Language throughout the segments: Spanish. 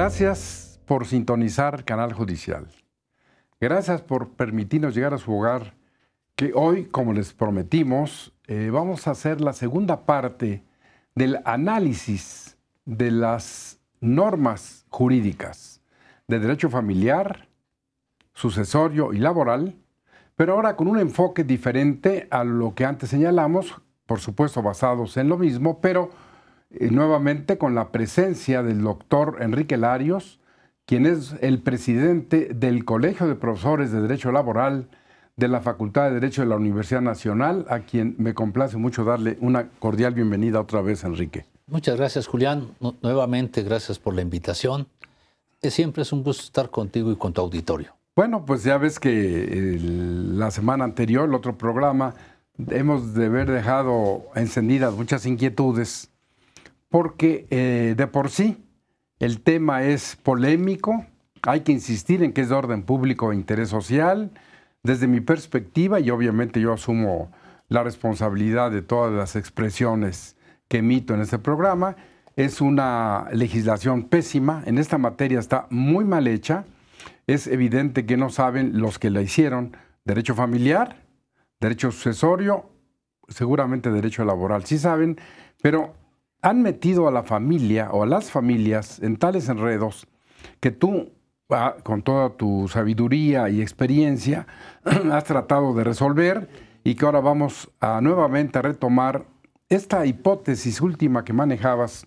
Gracias por sintonizar Canal Judicial. Gracias por permitirnos llegar a su hogar, que hoy, como les prometimos, eh, vamos a hacer la segunda parte del análisis de las normas jurídicas de derecho familiar, sucesorio y laboral, pero ahora con un enfoque diferente a lo que antes señalamos, por supuesto basados en lo mismo, pero nuevamente con la presencia del doctor Enrique Larios, quien es el presidente del Colegio de Profesores de Derecho Laboral de la Facultad de Derecho de la Universidad Nacional, a quien me complace mucho darle una cordial bienvenida otra vez, Enrique. Muchas gracias, Julián. nuevamente, gracias por la invitación. Siempre es un gusto estar contigo y con tu auditorio. Bueno, pues ya ves que la semana anterior, el otro programa, hemos de haber dejado encendidas muchas inquietudes porque eh, de por sí el tema es polémico, hay que insistir en que es de orden público e interés social. Desde mi perspectiva, y obviamente yo asumo la responsabilidad de todas las expresiones que emito en este programa, es una legislación pésima, en esta materia está muy mal hecha, es evidente que no saben los que la hicieron, derecho familiar, derecho sucesorio, seguramente derecho laboral, sí saben, pero han metido a la familia o a las familias en tales enredos que tú, con toda tu sabiduría y experiencia, has tratado de resolver y que ahora vamos a nuevamente a retomar esta hipótesis última que manejabas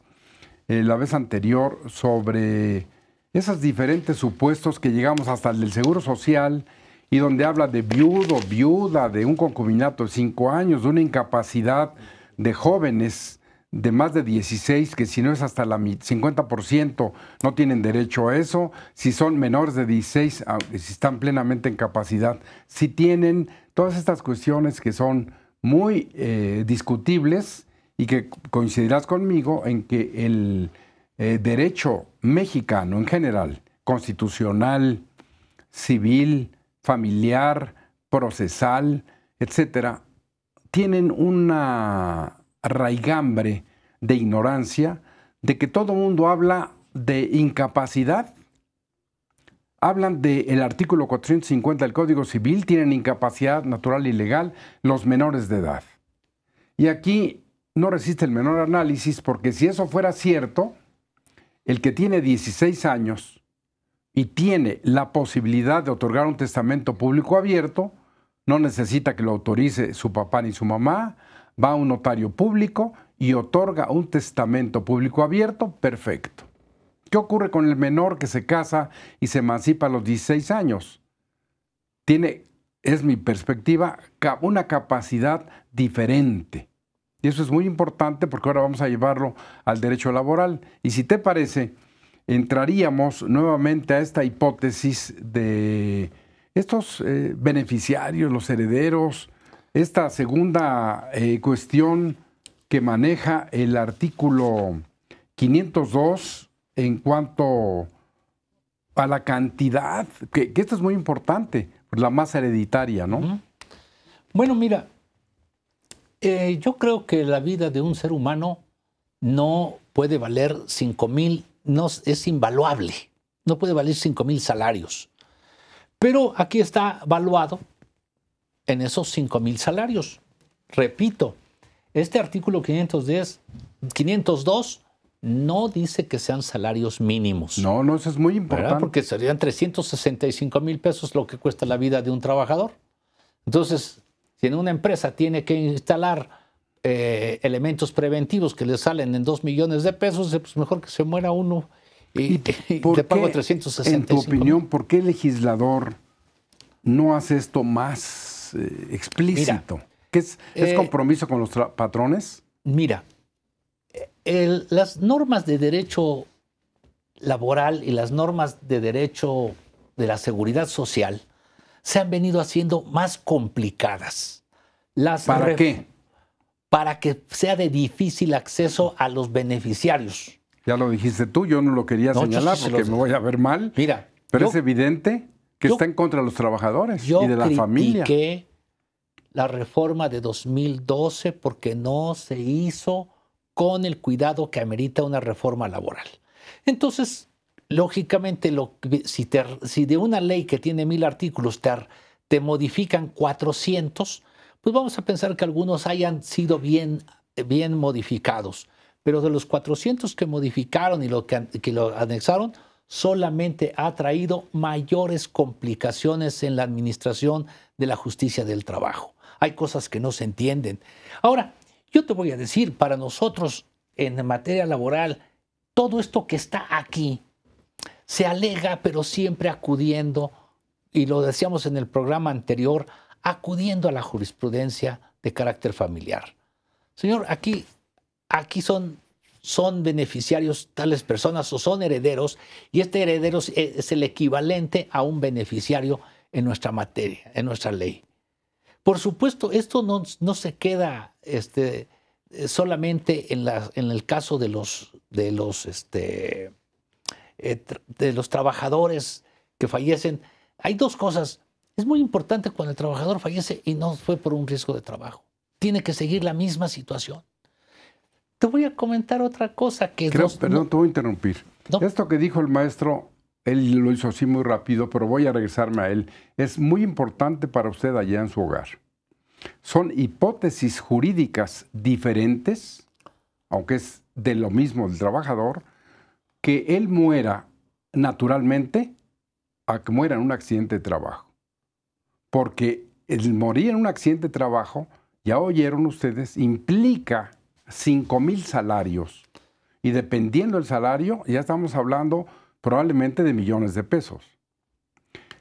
eh, la vez anterior sobre esos diferentes supuestos que llegamos hasta el del Seguro Social y donde habla de viudo, viuda, de un concubinato de cinco años, de una incapacidad de jóvenes de más de 16, que si no es hasta la 50% no tienen derecho a eso, si son menores de 16, si están plenamente en capacidad, si tienen todas estas cuestiones que son muy eh, discutibles y que coincidirás conmigo en que el eh, derecho mexicano en general, constitucional, civil, familiar, procesal, etcétera, tienen una raigambre de ignorancia, de que todo mundo habla de incapacidad. Hablan del artículo 450 del Código Civil, tienen incapacidad natural y legal los menores de edad. Y aquí no resiste el menor análisis porque si eso fuera cierto, el que tiene 16 años y tiene la posibilidad de otorgar un testamento público abierto, no necesita que lo autorice su papá ni su mamá, va a un notario público y otorga un testamento público abierto, perfecto. ¿Qué ocurre con el menor que se casa y se emancipa a los 16 años? Tiene, es mi perspectiva, una capacidad diferente. Y eso es muy importante porque ahora vamos a llevarlo al derecho laboral. Y si te parece, entraríamos nuevamente a esta hipótesis de estos eh, beneficiarios, los herederos, esta segunda eh, cuestión que maneja el artículo 502 en cuanto a la cantidad, que, esto es muy importante, la masa hereditaria, ¿no? Bueno, mira, eh, yo creo que la vida de un ser humano no puede valer 5 mil, no, es invaluable, no puede valer 5 mil salarios. Pero aquí está valuado en esos 5 mil salarios. Repito, este artículo 510, 502 no dice que sean salarios mínimos. No, no, eso es muy importante. Porque serían 365 mil pesos lo que cuesta la vida de un trabajador. Entonces, si en una empresa tiene que instalar eh, elementos preventivos que le salen en 2 millones de pesos, pues mejor que se muera uno y, y, te pago 365 En tu opinión, ¿por qué el legislador no hace esto más eh, explícito? ¿Qué es, eh, compromiso con los patrones? Mira, las normas de derecho laboral y las normas de derecho de la seguridad social se han venido haciendo más complicadas. Las ¿Para qué? para que sea de difícil acceso a los beneficiarios. Ya lo dijiste tú, yo no lo quería señalar porque me voy a ver mal. Mira, pero es evidente que está en contra de los trabajadores y de la familia. que la reforma de 2012 porque no se hizo con el cuidado que amerita una reforma laboral. Entonces, lógicamente, lo, si, si, de una ley que tiene mil artículos te, te, modifican 400, pues vamos a pensar que algunos hayan sido bien, bien modificados. Pero de los 400 que modificaron y lo que, que lo anexaron, solamente ha traído mayores complicaciones en la administración de la justicia del trabajo. Hay cosas que no se entienden. Ahora, yo te voy a decir, para nosotros en materia laboral, todo esto que está aquí se alega, pero siempre acudiendo, y lo decíamos en el programa anterior, acudiendo a la jurisprudencia de carácter familiar. Señor, aquí, aquí son son beneficiarios tales personas o son herederos y este heredero es el equivalente a un beneficiario en nuestra materia, en nuestra ley. Por supuesto, esto no, no se queda este, solamente en, la, en, el caso de los, de, los, este, eh, de los trabajadores que fallecen. Hay dos cosas. Es muy importante cuando el trabajador fallece y no fue por un riesgo de trabajo. Tiene que seguir la misma situación. Te voy a comentar otra cosa que... Creo, perdón, te voy a interrumpir. Esto que dijo el maestro, él lo hizo así muy rápido, pero voy a regresarme a él. Es muy importante para usted allá en su hogar. Son hipótesis jurídicas diferentes, aunque es de lo mismo el trabajador, que él muera naturalmente a que muera en un accidente de trabajo. Porque el morir en un accidente de trabajo, ya oyeron ustedes, implica 5 mil salarios. Y dependiendo del salario, ya estamos hablando probablemente de millones de pesos.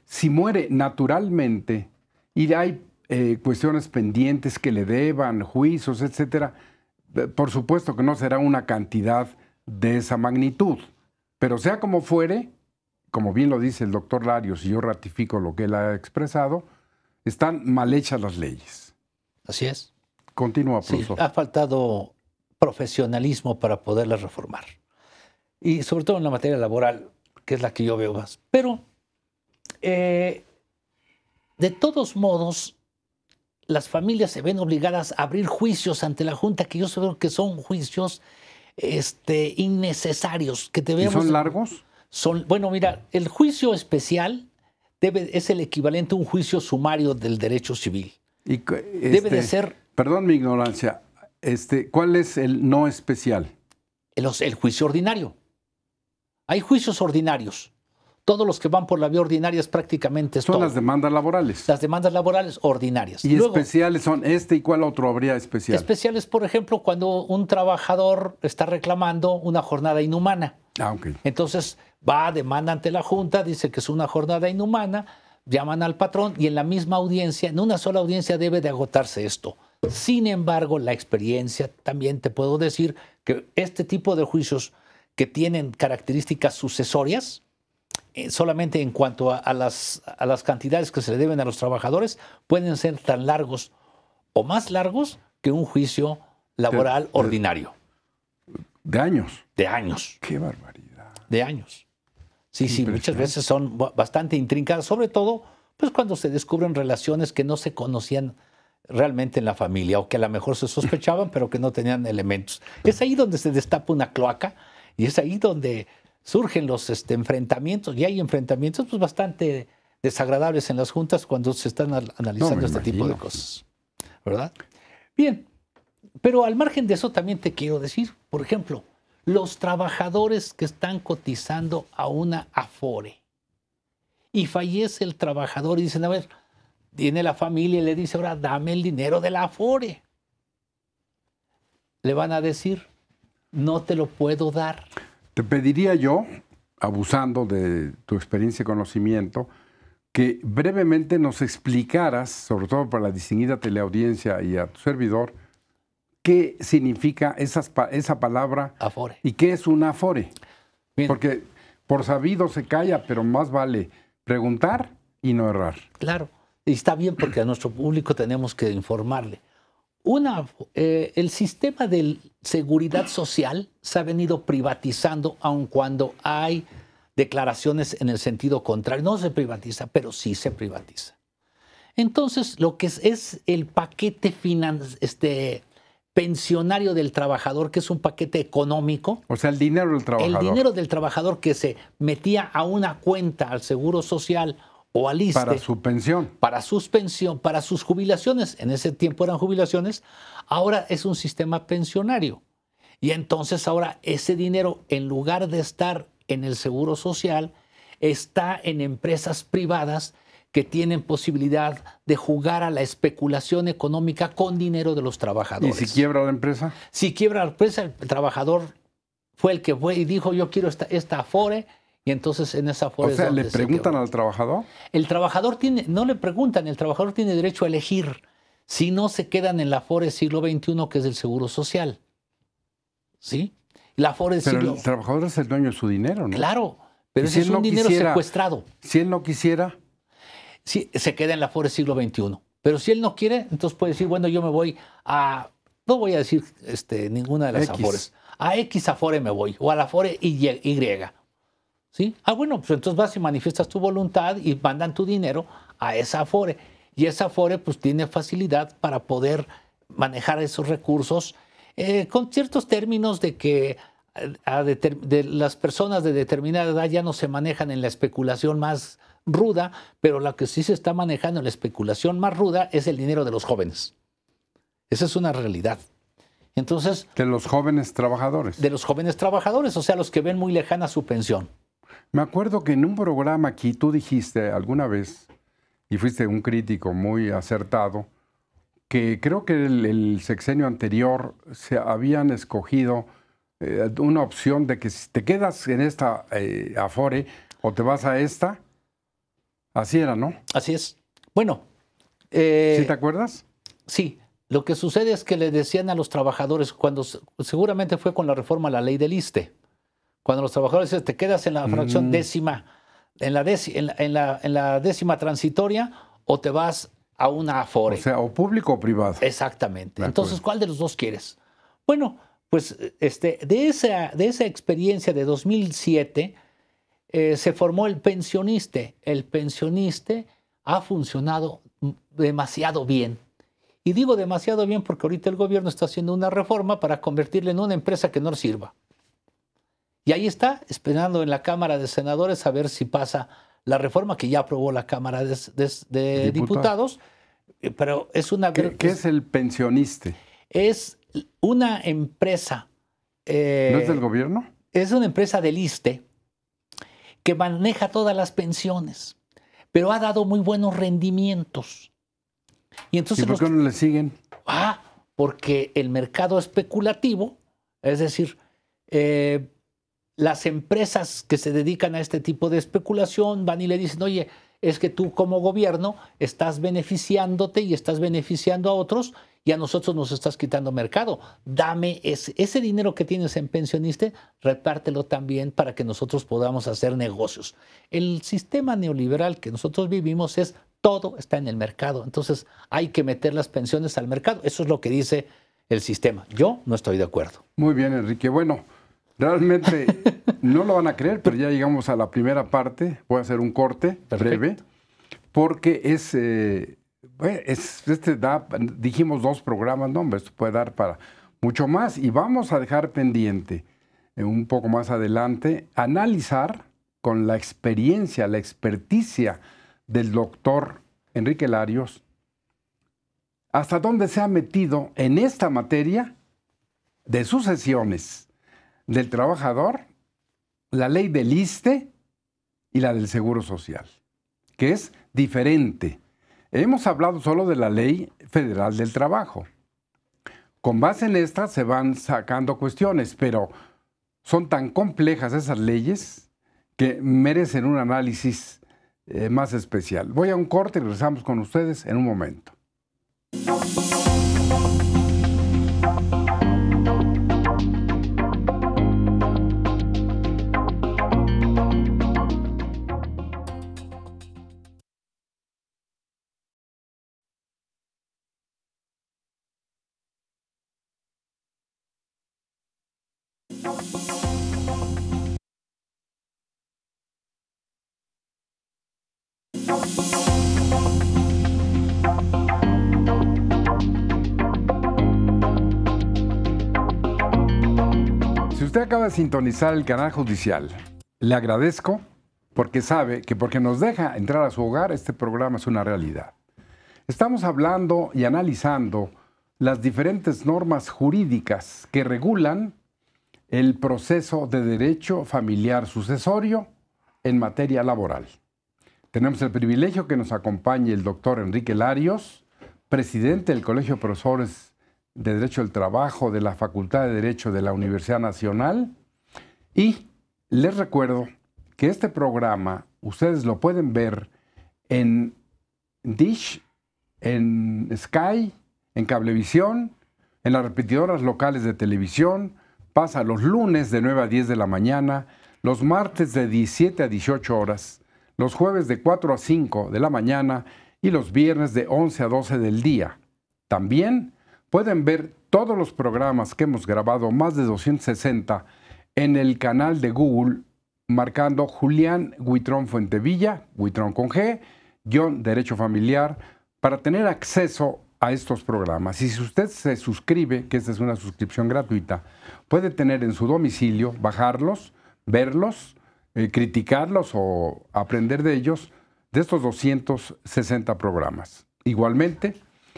Si muere naturalmente y hay eh, cuestiones pendientes que le deban, juicios, etcétera, eh, por supuesto que no será una cantidad de esa magnitud. Pero sea como fuere, como bien lo dice el doctor Larios, y yo ratifico lo que él ha expresado, están mal hechas las leyes. Así es. Continúa, profesor. ha faltado profesionalismo para poderlas reformar. Y sobre todo en la materia laboral, que es la que yo veo más. Pero, eh, de todos modos, las familias se ven obligadas a abrir juicios ante la Junta, que yo creo que son juicios este, innecesarios. Que debemos, ¿Y son largos? Son, bueno, mira, el juicio especial debe, es el equivalente a un juicio sumario del derecho civil. Y, debe de este, ser... Perdón mi ignorancia, este, ¿Cuál es el no especial? El, el, juicio ordinario. Hay juicios ordinarios. Todos los que van por la vía ordinaria es prácticamente Son las demandas laborales. Las demandas laborales ordinarias. ¿Y especiales son este y cuál otro habría especial? Especiales, por ejemplo, cuando un trabajador está reclamando una jornada inhumana. Ah, ok. Entonces va, demanda ante la Junta, dice que es una jornada inhumana, llaman al patrón y en la misma audiencia, en una sola audiencia debe de agotarse esto. Sin embargo, la experiencia también te puedo decir que este tipo de juicios que tienen características sucesorias, eh, solamente en cuanto a, las, a las cantidades que se le deben a los trabajadores, pueden ser tan largos o más largos que un juicio laboral ordinario. De años. De años. Qué barbaridad. De años. Sí, sí, muchas veces son bastante intrincadas, sobre todo pues cuando se descubren relaciones que no se conocían realmente en la familia o que a lo mejor se sospechaban pero que no tenían elementos. Es ahí donde se destapa una cloaca y es ahí donde surgen los este, enfrentamientos y hay enfrentamientos pues, bastante desagradables en las juntas cuando se están analizando este tipo de cosas. ¿Verdad? Bien, pero al margen de eso también te quiero decir, por ejemplo, los trabajadores que están cotizando a una Afore y fallece el trabajador y dicen, a ver, Viene la familia y le dice, ahora dame el dinero de la Afore. Le van a decir, no te lo puedo dar. Te pediría yo, abusando de tu experiencia y conocimiento, que brevemente nos explicaras, sobre todo para la distinguida teleaudiencia y a tu servidor, qué significa esa palabra afore. y qué es un afore. Porque por sabido se calla, pero más vale preguntar y no errar. Claro. Y está bien porque a nuestro público tenemos que informarle. una, eh, el sistema de seguridad social se ha venido privatizando, aun cuando hay declaraciones en el sentido contrario. No se privatiza, pero sí se privatiza. Entonces, lo que es, el paquete este, pensionario del trabajador, que es un paquete económico. O sea, el dinero del trabajador. El dinero del trabajador que se metía a una cuenta al Seguro Social o al ISTE. Para su pensión. Para sus pensión, para sus jubilaciones. En ese tiempo eran jubilaciones. Ahora es un sistema pensionario. Y entonces ahora ese dinero, en lugar de estar en el Seguro Social, está en empresas privadas que tienen posibilidad de jugar a la especulación económica con dinero de los trabajadores. ¿Y si quiebra la empresa? Si quiebra la empresa, el trabajador fue el que fue y dijo yo quiero esta, esta Afore y entonces en esa Afore... O sea, ¿le preguntan al trabajador? El trabajador tiene, no le preguntan, el trabajador tiene derecho a elegir si no se quedan en la Afore siglo XXI que es el Seguro Social. ¿Sí? La Afore Pero el trabajador es el dueño de su dinero, ¿no? Claro, pero ese es un dinero secuestrado. Si él no quisiera sí, se queda en la Afore siglo XXI. Pero si él no quiere, entonces puede decir, bueno, yo me voy a, no voy a decir este, ninguna de las Afores, a X Afore me voy, o a la Afore Y. ¿Sí? Ah, bueno, pues entonces vas y manifiestas tu voluntad y mandan tu dinero a esa Afore. Y esa Afore pues tiene facilidad para poder manejar esos recursos eh, con ciertos términos de que eh, de las personas de determinada edad ya no se manejan en la especulación más ruda, pero la que sí se está manejando en la especulación más ruda es el dinero de los jóvenes. Esa es una realidad. Entonces. De los jóvenes trabajadores. De los jóvenes trabajadores, o sea, los que ven muy lejana su pensión. Me acuerdo que en un programa aquí tú dijiste alguna vez, y fuiste un crítico muy acertado, que creo que el, el sexenio anterior se habían escogido eh, una opción de que si te quedas en esta eh, Afore o te vas a esta, Así era, ¿no? Así es. Bueno. Eh, ¿Sí te acuerdas? Sí. Lo que sucede es que le decían a los trabajadores, cuando seguramente fue con la reforma a la ley del ISTE, cuando los trabajadores dicen, te quedas en la fracción mm. décima, en la, en, la, décima transitoria, o te vas a una AFORE. O sea, o público o privado. Exactamente. Entonces, ¿cuál de los dos quieres? Bueno, pues este, de, esa, de esa experiencia de 2007 eh, se formó el pensionista. El pensionista ha funcionado demasiado bien. Y digo demasiado bien porque ahorita el gobierno está haciendo una reforma para convertirle en una empresa que no sirva. Y ahí está, esperando en la Cámara de Senadores a ver si pasa la reforma que ya aprobó la Cámara de, Diputados. Eh, pero es una... ¿Qué, es el pensionista? Es una empresa... Eh, ¿No es del gobierno? Es una empresa del ISTE que maneja todas las pensiones, pero ha dado muy buenos rendimientos. Y, entonces por qué no le siguen? Ah, porque el mercado especulativo, es decir, eh, las empresas que se dedican a este tipo de especulación van y le dicen, oye, es que tú como gobierno estás beneficiándote y estás beneficiando a otros y a nosotros nos estás quitando mercado. Dame ese, dinero que tienes en pensionista, repártelo también para que nosotros podamos hacer negocios. El sistema neoliberal que nosotros vivimos es todo está en el mercado. Entonces hay que meter las pensiones al mercado. Eso es lo que dice el sistema. Yo no estoy de acuerdo. Muy bien, Enrique. Bueno, realmente no lo van a creer, pero ya llegamos a la primera parte. Voy a hacer un corte breve, porque es eh, este da, dijimos dos programas, no, hombre, esto puede dar para mucho más. Y vamos a dejar pendiente eh, un poco más adelante, analizar con la experiencia, la experticia del doctor Enrique Larios, hasta dónde se ha metido en esta materia de sucesiones del trabajador, la ley del ISTE y la del Seguro Social, que es diferente Hemos hablado solo de la Ley Federal del Trabajo. Con base en esta se van sacando cuestiones, pero son tan complejas esas leyes que merecen un análisis eh, más especial. Voy a un corte y regresamos con ustedes en un momento. Acaba de sintonizar el canal judicial, le agradezco porque sabe que porque nos deja entrar a su hogar, este programa es una realidad. Estamos hablando y analizando las diferentes normas jurídicas que regulan el proceso de derecho familiar sucesorio en materia laboral. Tenemos el privilegio que nos acompañe el doctor Enrique Larios, presidente del Colegio de Profesores de Derecho del Trabajo de la Facultad de Derecho de la Universidad Nacional. Y les recuerdo que este programa ustedes lo pueden ver en Dish, en Sky, en Cablevisión, en las repetidoras locales de televisión, pasa los lunes de 9 a 10 de la mañana, los martes de 17 a 18 horas, los jueves de 4 a 5 de la mañana y los viernes de 11 a 12 del día. También pueden ver todos los programas que hemos grabado, más de 260, en el canal de Google marcando Julián Huitrón Fuentevilla, Huitrón con G, guion Derecho Familiar, para tener acceso a estos programas. Y si usted se suscribe, que esta es una suscripción gratuita, puede tener en su domicilio, bajarlos, verlos, eh, criticarlos o aprender de ellos, de estos 260 programas. Igualmente,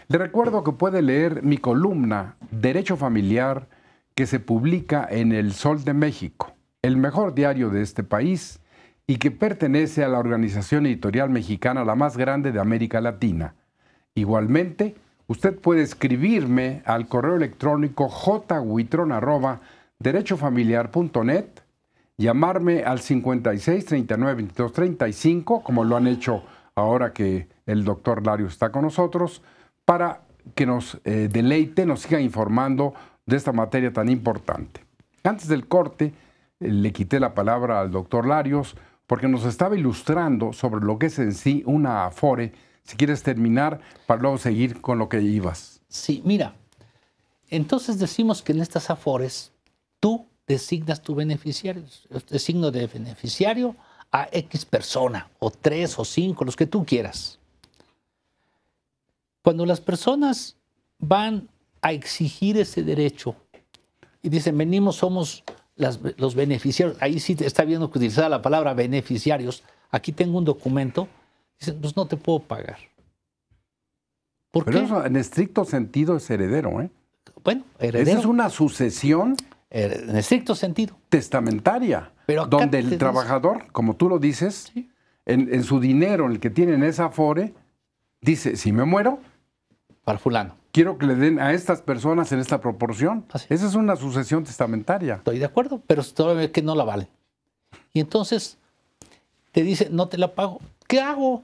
le recuerdo que puede leer mi columna Derecho Familiar que se publica en El Sol de México, el mejor diario de este país y que pertenece a la organización editorial mexicana la más grande de América Latina. Igualmente, usted puede escribirme al correo electrónico jhuitron@derechofamiliar.net, llamarme al 56 39 22 35, como lo han hecho ahora que el doctor Lario está con nosotros, para que nos eh, deleite, nos siga informando de esta materia tan importante. Antes del corte, eh, le quité la palabra al doctor Larios porque nos estaba ilustrando sobre lo que es en sí una afore. Si quieres terminar, para luego seguir con lo que ibas. Sí, mira, entonces decimos que en estas afores tú designas tu beneficiario, designo de beneficiario a X persona, o tres o cinco, los que tú quieras. Cuando las personas van a exigir ese derecho y dicen, venimos, somos los beneficiarios, ahí sí está viendo que utilizada la palabra beneficiarios, aquí tengo un documento, dicen, pues no te puedo pagar. ¿Por Pero eso en estricto sentido es heredero, ¿eh? Bueno, heredero. Esa es una sucesión. En estricto sentido. Testamentaria. Pero donde el trabajador, como tú lo dices, en, en, su dinero, en el que tienen esa afore, dice, si me muero, para fulano. Quiero que le den a estas personas en esta proporción. Esa es una sucesión testamentaria. Estoy de acuerdo, pero todavía que no la valen. Y entonces te dice, no te la pago. ¿Qué hago?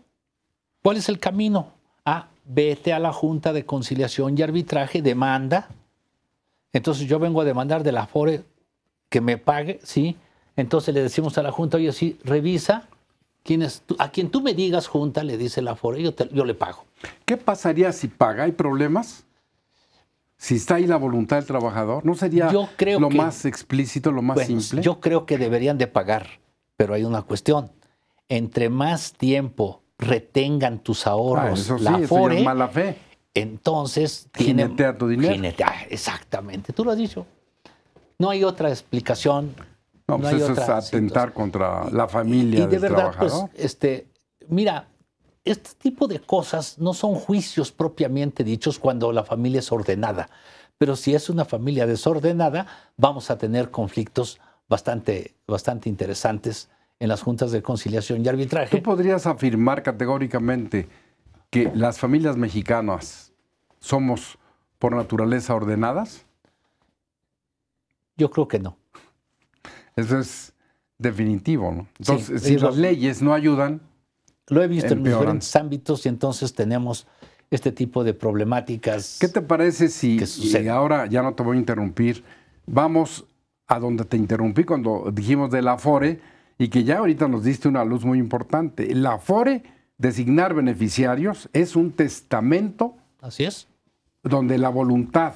¿Cuál es el camino? Ah, vete a la Junta de Conciliación y Arbitraje, demanda. Entonces yo vengo a demandar de la FORE que me pague, ¿sí? Entonces le decimos a la Junta, oye, sí, revisa a quien tú me digas junta, le dice la FORE, yo, yo le pago. ¿Qué pasaría si paga? ¿Hay problemas? Si está ahí la voluntad del trabajador, ¿no sería lo más explícito, lo más simple? Yo creo que deberían de pagar, pero hay una cuestión. Entre más tiempo retengan tus ahorros, ah, la FORE, mala fe. entonces tiene tu dinero. exactamente, tú lo has dicho. No hay otra explicación no, pues eso es atentar contra la familia y, de verdad, Pues, este, mira, este tipo de cosas no son juicios propiamente dichos cuando la familia es ordenada. Pero si es una familia desordenada, vamos a tener conflictos bastante, bastante interesantes en las juntas de conciliación y arbitraje. ¿Tú podrías afirmar categóricamente que las familias mexicanas somos por naturaleza ordenadas? Yo creo que no. Eso es definitivo, ¿no? Entonces, si las leyes no ayudan. Lo he visto en diferentes ámbitos y entonces tenemos este tipo de problemáticas. ¿Qué te parece si, y ahora ya no te voy a interrumpir, vamos a donde te interrumpí cuando dijimos de la FORE y que ya ahorita nos diste una luz muy importante? La FORE, designar beneficiarios, es un testamento. Así es. Donde la voluntad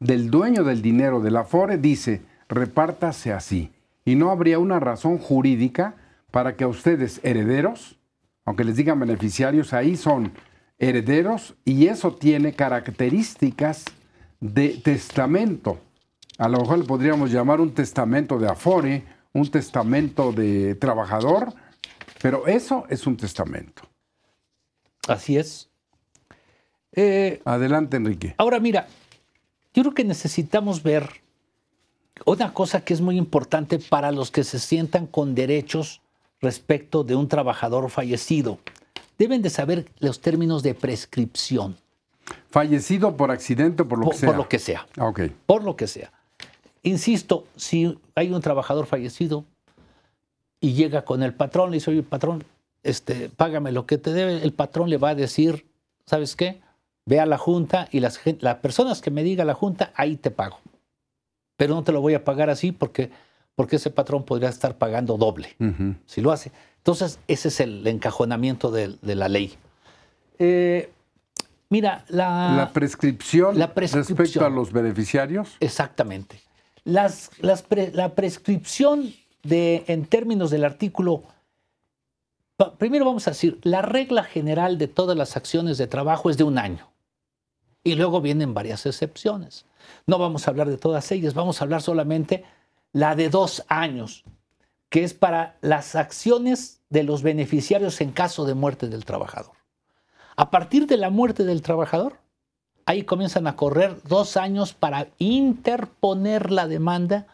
del dueño del dinero de la FORE dice, repártase así. Y no habría una razón jurídica para que a ustedes, herederos, aunque les digan beneficiarios, ahí son herederos y eso tiene características de testamento. A lo mejor le podríamos llamar un testamento de afore, un testamento de trabajador, pero eso es un testamento. Así es. Eh, Adelante, Enrique. Ahora mira, yo creo que necesitamos ver una cosa que es muy importante para los que se sientan con derechos respecto de un trabajador fallecido. Deben de saber los términos de prescripción. Fallecido por accidente o por lo que sea. Por lo que sea. Ah. Por lo que sea. Insisto, si hay un trabajador fallecido y llega con el patrón, le dice, oye, patrón, este, págame lo que te debe, el patrón le va a decir, ¿sabes qué? Ve a la junta y las, las personas que me diga la junta, ahí te pago. Pero no te lo voy a pagar así porque, porque ese patrón podría estar pagando doble si lo hace. Entonces, ese es el encajonamiento de, la ley. Eh, mira, la, la, prescripción la, prescripción respecto a los beneficiarios. Exactamente. Las, la prescripción de, en términos del artículo, primero vamos a decir, la regla general de todas las acciones de trabajo es de un año. Y luego vienen varias excepciones. No vamos a hablar de todas ellas, vamos a hablar solamente la de dos años, que es para las acciones de los beneficiarios en caso de muerte del trabajador. A partir de la muerte del trabajador, ahí comienzan a correr dos años para interponer la demanda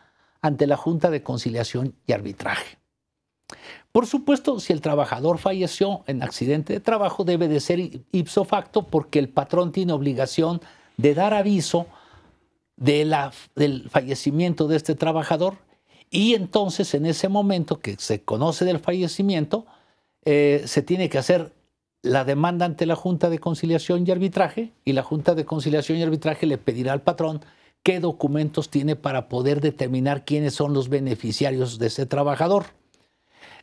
ante la Junta de Conciliación y Arbitraje. Por supuesto, si el trabajador falleció en accidente de trabajo, debe de ser ipso facto porque el patrón tiene obligación de dar aviso del fallecimiento de este trabajador y entonces en ese momento que se conoce del fallecimiento, eh, se tiene que hacer la demanda ante la Junta de Conciliación y Arbitraje y la Junta de Conciliación y Arbitraje le pedirá al patrón qué documentos tiene para poder determinar quiénes son los beneficiarios de ese trabajador.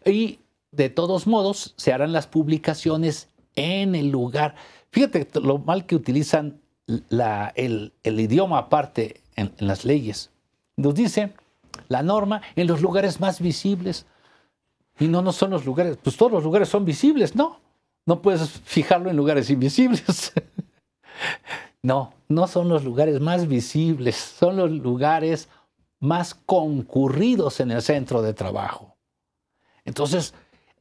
Y de todos modos, se harán las publicaciones en el lugar. Fíjate lo mal que utilizan el, idioma aparte en, en las leyes. Nos dice la norma en los lugares más visibles. Y no, no son los lugares, pues todos los lugares son visibles, ¿no? No puedes fijarlo en lugares invisibles. no, no son los lugares más visibles, son los lugares más concurridos en el centro de trabajo. Entonces,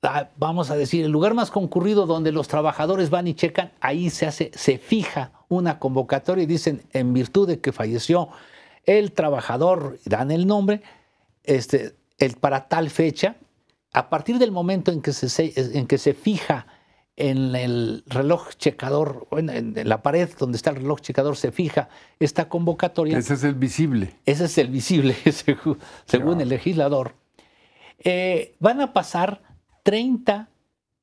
ah, vamos a decir, el lugar más concurrido donde los trabajadores van y checan, ahí se hace, se fija una convocatoria y dicen, en virtud de que falleció el trabajador, dan el nombre, este, el, para tal fecha, a partir del momento en que se, en que se fija en el reloj checador, en, la pared donde está el reloj checador, se fija esta convocatoria. Ese es el visible. Ese es el visible, según el legislador eh, van a pasar 30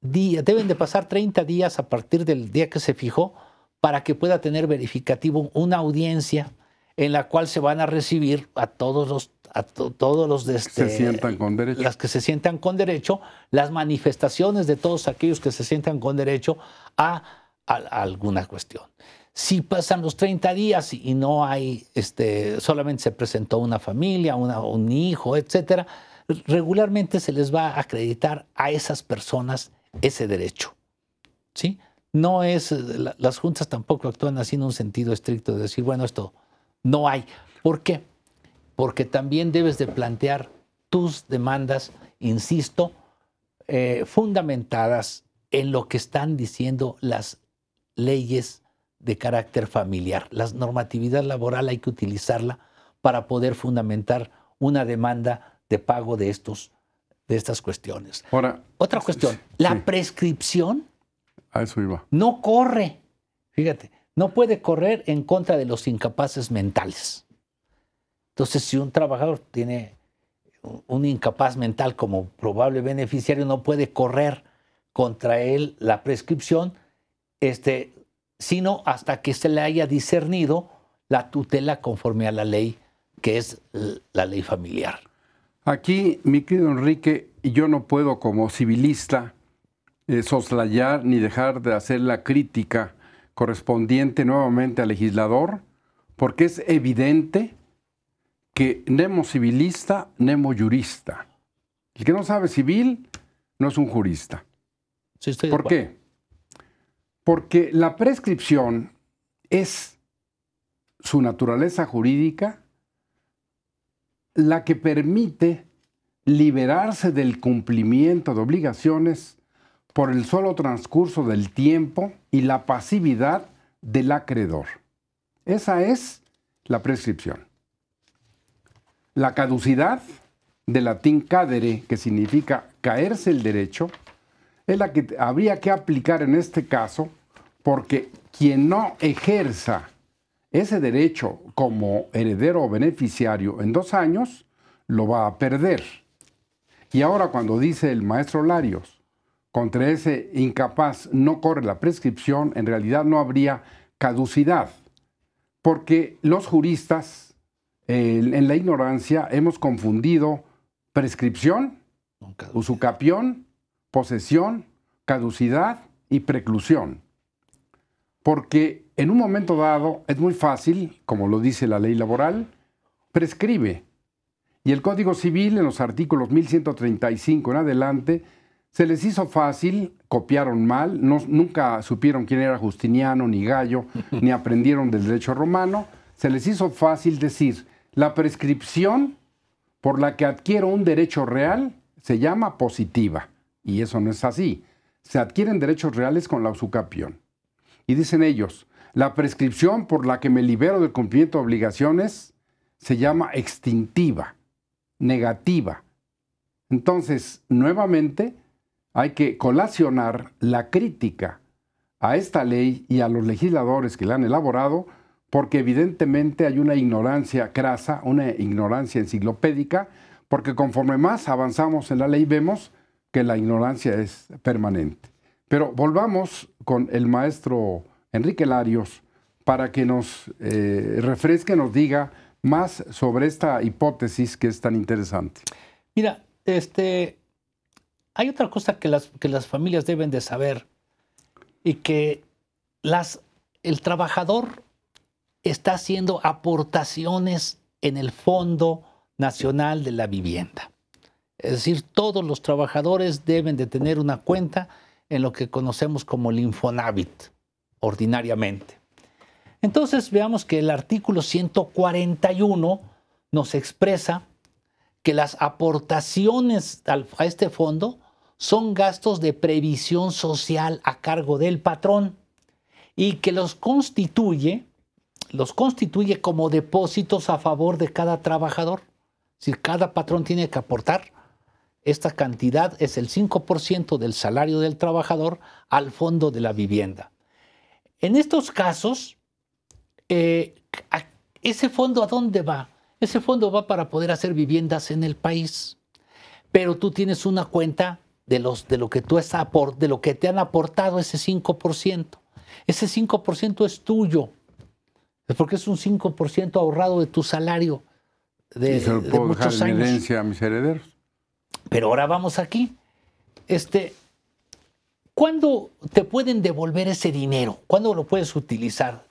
días, deben de pasar 30 días a partir del día que se fijó para que pueda tener verificativo una audiencia en la cual se van a recibir a todos los a todos los de este, se sientan con derecho. las que se sientan con derecho, las manifestaciones de todos aquellos que se sientan con derecho a, alguna cuestión. Si pasan los 30 días y no hay, este, solamente se presentó una familia, un hijo, etcétera, regularmente se les va a acreditar a esas personas ese derecho. ¿Sí? No es, las juntas tampoco actúan así en un sentido estricto de decir, bueno, esto no hay. ¿Por qué? Porque también debes de plantear tus demandas, insisto, eh, fundamentadas en lo que están diciendo las leyes de carácter familiar. La normatividad laboral hay que utilizarla para poder fundamentar una demanda de pago de, estos, de estas cuestiones. Ahora, Otra cuestión, la prescripción a eso iba. no corre, fíjate, no puede correr en contra de los incapaces mentales. Entonces, si un trabajador tiene un incapaz mental como probable beneficiario, no puede correr contra él la prescripción, este, sino hasta que se le haya discernido la tutela conforme a la ley, que es la ley familiar. Aquí, mi querido Enrique, yo no puedo como civilista eh, soslayar ni dejar de hacer la crítica correspondiente nuevamente al legislador, porque es evidente que nemo civilista, nemo jurista. El que no sabe civil no es un jurista. Sí, estoy de ¿Por qué? Porque la prescripción es su naturaleza jurídica la que permite liberarse del cumplimiento de obligaciones por el solo transcurso del tiempo y la pasividad del acreedor. Esa es la prescripción. La caducidad, del latín cadere, que significa caerse el derecho, es la que habría que aplicar en este caso porque quien no ejerza ese derecho como heredero o beneficiario en dos años, lo va a perder. Y ahora cuando dice el maestro Larios, contra ese incapaz no corre la prescripción, en realidad no habría caducidad, porque los juristas eh, en la ignorancia hemos confundido prescripción, usucapión, posesión, caducidad y preclusión. Porque en un momento dado es muy fácil, como lo dice la ley laboral, prescribe. Y el Código Civil en los artículos 1135 en adelante se les hizo fácil, copiaron mal, no- nunca supieron quién era Justiniano ni Gallo, ni aprendieron del derecho romano, se les hizo fácil decir, la prescripción por la que adquiero un derecho real se llama positiva. Y eso no es así. Se adquieren derechos reales con la usucapión. Y dicen ellos, la prescripción por la que me libero del cumplimiento de obligaciones se llama extintiva, negativa. Entonces, nuevamente, hay que colacionar la crítica a esta ley y a los legisladores que la han elaborado, porque evidentemente hay una ignorancia crasa, una ignorancia enciclopédica, porque conforme más avanzamos en la ley vemos que la ignorancia es permanente. Pero volvamos con el maestro Enrique Larios para que nos eh, refresque, nos diga más sobre esta hipótesis que es tan interesante. Mira, este, hay otra cosa que las, que las familias deben de saber y que las, el trabajador está haciendo aportaciones en el Fondo Nacional de la Vivienda. Es decir, todos los trabajadores deben de tener una cuenta en lo que conocemos como el Infonavit, ordinariamente. Entonces veamos que el artículo 141 nos expresa que las aportaciones a este fondo son gastos de previsión social a cargo del patrón y que los constituye, los constituye como depósitos a favor de cada trabajador. Si cada patrón tiene que aportar, esta cantidad es el 5% del salario del trabajador al fondo de la vivienda. En estos casos, eh, ¿ese fondo a dónde va? Ese fondo va para poder hacer viviendas en el país. Pero tú tienes una cuenta de, los, de, lo, que tú de lo que te han aportado ese 5%. Ese 5% es tuyo. Es porque es un 5% ahorrado de tu salario de, y se lo de puedo dejar muchos en años. herencia a mis herederos. Pero ahora vamos aquí. Este, ¿Cuándo te pueden devolver ese dinero? ¿Cuándo lo puedes utilizar?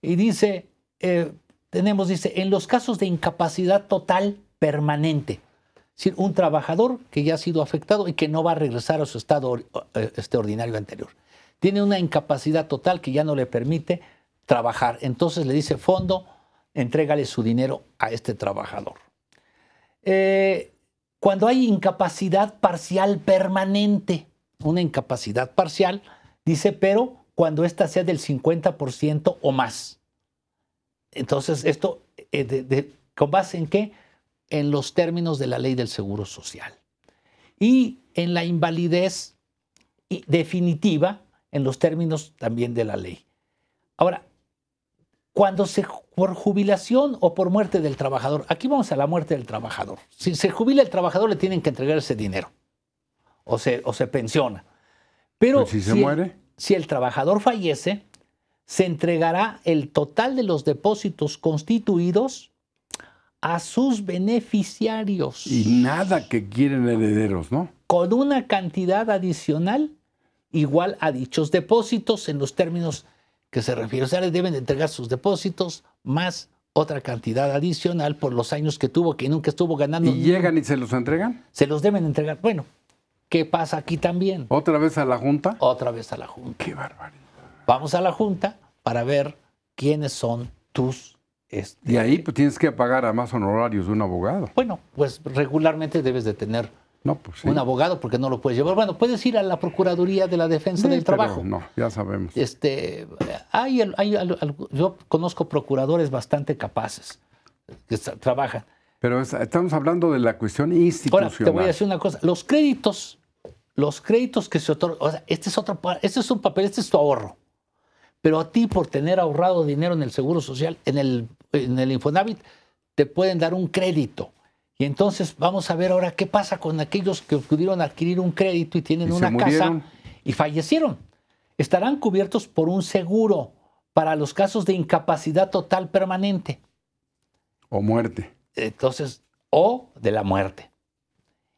Y dice, eh, tenemos, dice, en los casos de incapacidad total permanente. Es decir, un trabajador que ya ha sido afectado y que no va a regresar a su estado eh, este ordinario anterior. Tiene una incapacidad total que ya no le permite trabajar. Entonces le dice, fondo, entrégale su dinero a este trabajador. Eh, cuando hay incapacidad parcial permanente, una incapacidad parcial, dice, pero cuando ésta sea del 50% o más. Entonces, esto, eh, ¿con base en qué? En los términos de la ley del Seguro Social. Y en la invalidez definitiva, en los términos también de la ley. Ahora, cuando se por jubilación o por muerte del trabajador, aquí vamos a la muerte del trabajador. Si se jubila el trabajador, le tienen que entregar ese dinero o se, o se pensiona. Pero Pero si se muere. si el trabajador fallece, se entregará el total de los depósitos constituidos a sus beneficiarios Y nada que quieren herederos, ¿no? con una cantidad adicional igual a dichos depósitos en los términos que se refiere. O sea, les deben de entregar sus depósitos más otra cantidad adicional por los años que tuvo, que nunca estuvo ganando. ¿Y llegan y se los entregan? Se los deben entregar. Bueno, ¿qué pasa aquí también? ¿Otra vez a la Junta? Otra vez a la Junta. Qué barbaridad. Vamos a la Junta para ver quiénes son tus... Este, y ahí pues, tienes que pagar a más honorarios de un abogado. Bueno, pues regularmente debes de tener no, pues sí. un abogado porque no lo puedes llevar. Bueno, puedes ir a la Procuraduría de la Defensa Sí, del pero Trabajo. No, ya sabemos. Este, hay, hay- yo conozco procuradores bastante capaces que trabajan. Pero es- estamos hablando de la cuestión Ahora, institucional. te voy a decir una cosa. Los créditos, los créditos que se otorgan, o sea, este es otro, este es un papel, este es tu ahorro. Pero a ti por tener ahorrado dinero en el Seguro Social, en el, en el Infonavit, te pueden dar un crédito. Y entonces vamos a ver ahora qué pasa con aquellos que pudieron adquirir un crédito y tienen Y una casa y fallecieron. Estarán cubiertos por un seguro para los casos de incapacidad total permanente. O muerte. Entonces, o de la muerte.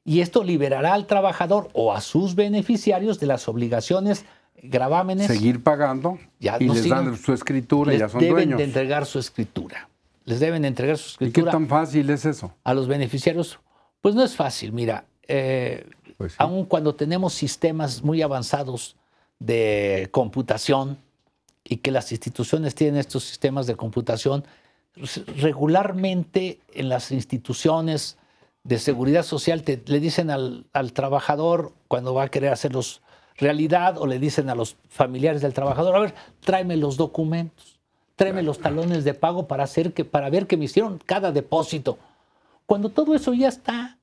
Y esto liberará al trabajador o a sus beneficiarios de las obligaciones, gravámenes. Seguir pagando Ya y les siguen- dan su escritura y les ya son deben dueños. de entregar su escritura. Les deben entregar su ¿Y qué escritura tan fácil es eso? a los beneficiarios. Pues no es fácil, mira. eh, Pues sí. aun cuando tenemos sistemas muy avanzados de computación y que las instituciones tienen estos sistemas de computación, regularmente en las instituciones de seguridad social te- le dicen al, al trabajador cuando va a querer hacerlos realidad o le dicen a los familiares del trabajador, a ver, tráeme los documentos, tráeme los talones de pago para, hacer que, para ver que me hicieron cada depósito. Cuando todo eso ya está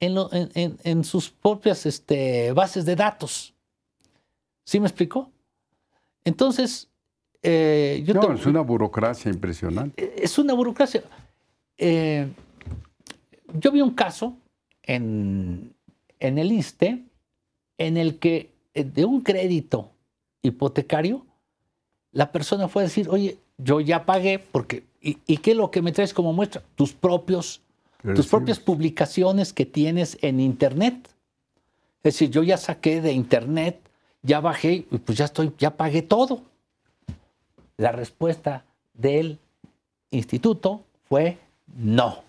en, lo- en- en- en sus propias este, bases de datos. ¿Sí me explicó? Entonces, eh, yo No, te- es una burocracia impresionante. es una burocracia. Eh, yo vi un caso en, en el ISTE en el que eh, de un crédito hipotecario, la persona fue a decir, oye, yo ya pagué, porque, ¿y, y qué es lo que me traes como muestra? Tus propios, tus propias publicaciones que tienes en Internet. Es decir, yo ya saqué de Internet, ya bajé, y pues ya estoy, ya pagué todo. La respuesta del instituto fue no.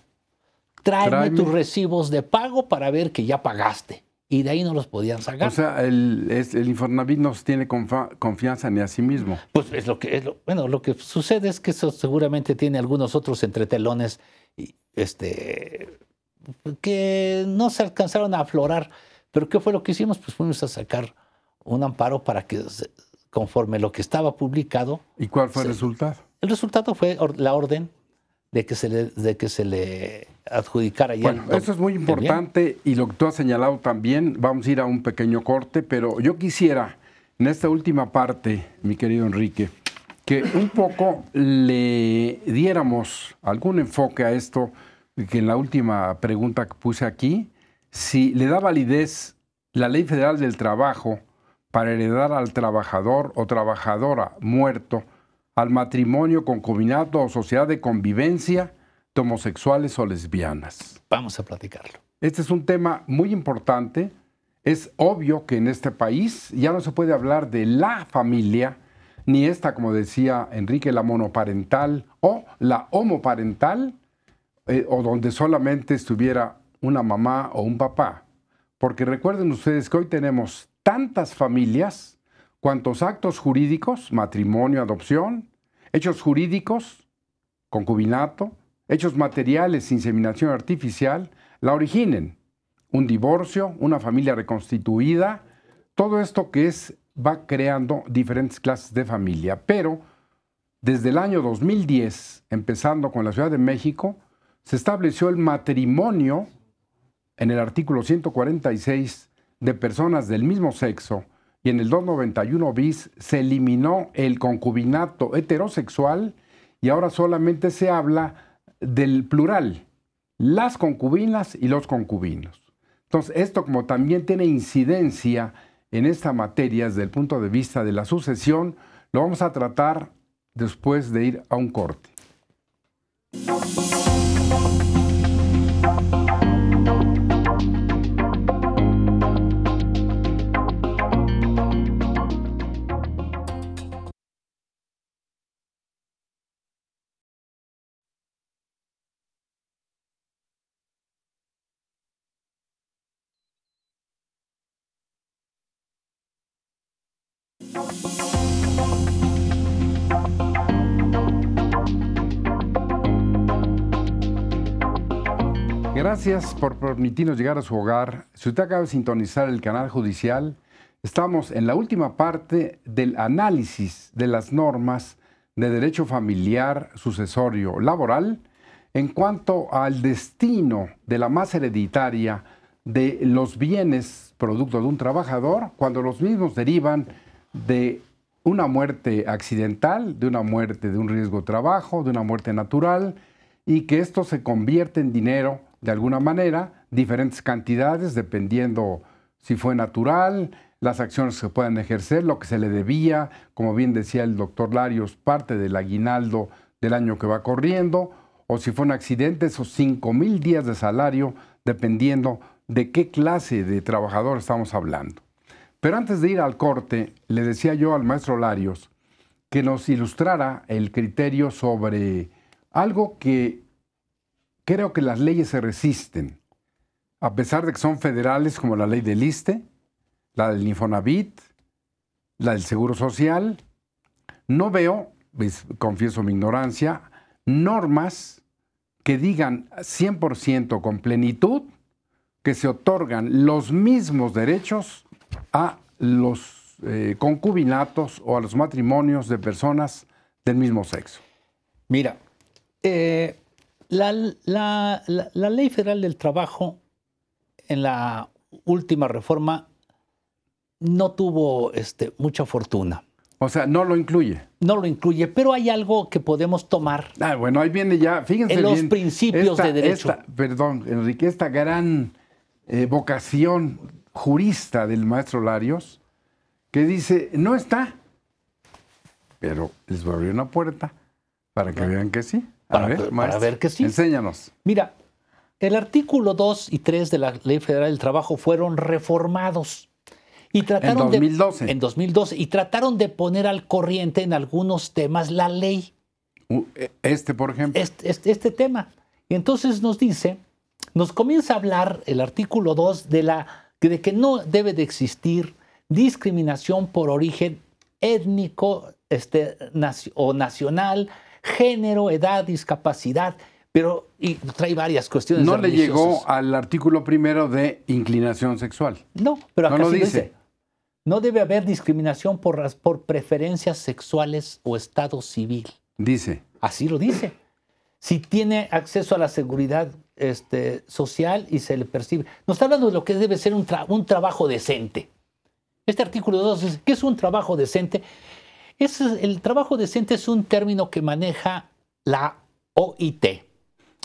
Tráeme, Tráeme. tus recibos de pago para ver que ya pagaste. Y de ahí no los podían sacar. O sea, el, es- el Infonavit no tiene confa- confianza ni a sí mismo. Pues es lo que es lo, bueno, lo que sucede es que eso seguramente tiene algunos otros entretelones este que no se alcanzaron a aflorar. Pero ¿qué fue lo que hicimos? Pues fuimos a sacar un amparo para que conforme lo que estaba publicado, ¿Y cuál fue el resultado? el resultado fue la orden de que se le, de que se le adjudicara ya. Bueno, eso es muy importante y lo que tú has señalado también, vamos a ir a un pequeño corte, pero yo quisiera, en esta última parte, mi querido Enrique, que un poco le diéramos algún enfoque a esto, que en la última pregunta que puse aquí, si le da validez la Ley Federal del Trabajo para heredar al trabajador o trabajadora muerto al matrimonio, concubinato o sociedad de convivencia de homosexuales o lesbianas. Vamos a platicarlo. Este es un tema muy importante. Es obvio que en este país ya no se puede hablar de la familia, ni esta, como decía Enrique, la monoparental o la homoparental, eh, o donde solamente estuviera una mamá o un papá. Porque recuerden ustedes que hoy tenemos tantas familias, cuantos actos jurídicos, matrimonio, adopción, hechos jurídicos, concubinato, hechos materiales, inseminación artificial, la originen. Un divorcio, una familia reconstituida, todo esto que es va creando diferentes clases de familia. Pero desde el año 2010, empezando con la Ciudad de México, se estableció el matrimonio en el artículo 146 de personas del mismo sexo y en el 291 bis se eliminó el concubinato heterosexual y ahora solamente se habla del plural, las concubinas y los concubinos. Entonces, esto como también tiene incidencia en esta materia desde el punto de vista de la sucesión, lo vamos a tratar después de ir a un corte. Gracias por permitirnos llegar a su hogar. Si usted acaba de sintonizar el canal judicial, estamos en la última parte del análisis de las normas de derecho familiar sucesorio laboral en cuanto al destino de la masa hereditaria de los bienes producto de un trabajador cuando los mismos derivan de una muerte accidental, de una muerte de un riesgo de trabajo, de una muerte natural, y que esto se convierte en dinero de alguna manera, diferentes cantidades, dependiendo si fue natural, las acciones que puedan ejercer, lo que se le debía, como bien decía el doctor Larios, parte del aguinaldo del año que va corriendo, o si fue un accidente, esos 5 mil días de salario, dependiendo de qué clase de trabajador estamos hablando. Pero antes de ir al corte, le decía yo al maestro Larios que nos ilustrara el criterio sobre algo que creo que las leyes se resisten, a pesar de que son federales como la ley del ISTE, la del Infonavit, la del Seguro Social. No veo, pues, confieso mi ignorancia, normas que digan 100% con plenitud que se otorgan los mismos derechos a los eh, concubinatos o a los matrimonios de personas del mismo sexo. Mira, eh, la, Ley Federal del Trabajo en la última reforma no tuvo este, mucha fortuna. O sea, no lo incluye. No lo incluye, pero hay algo que podemos tomar. Ah, bueno, ahí viene ya, fíjense En los principios de derecho. perdón, Enrique, esta gran eh, vocación jurista del maestro Larios, que dice, no está, pero les voy a abrir una puerta para que vean que sí. Para, ver, que sí. Enséñanos. Mira, el artículo 2 y 3 de la Ley Federal del Trabajo fueron reformados. Y trataron en 2012. De, en 2012. Y trataron de poner al corriente en algunos temas la ley. E, este, por ejemplo. Este, este, este tema. Y entonces nos dice, nos comienza a hablar el artículo 2 de, la, de que no debe de existir discriminación por origen étnico este, o nacional, género, edad, discapacidad, pero y trae varias cuestiones. No le llegó al artículo primero de inclinación sexual. No, pero acá no lo dice. No debe haber discriminación por, por preferencias sexuales o estado civil. Dice. Así lo dice. Si tiene acceso a la seguridad este, social y se le percibe. Nos está hablando de lo que debe ser un, un trabajo decente. Este artículo 2 dice, ¿qué es un trabajo decente? Es, el trabajo decente es un término que maneja la OIT.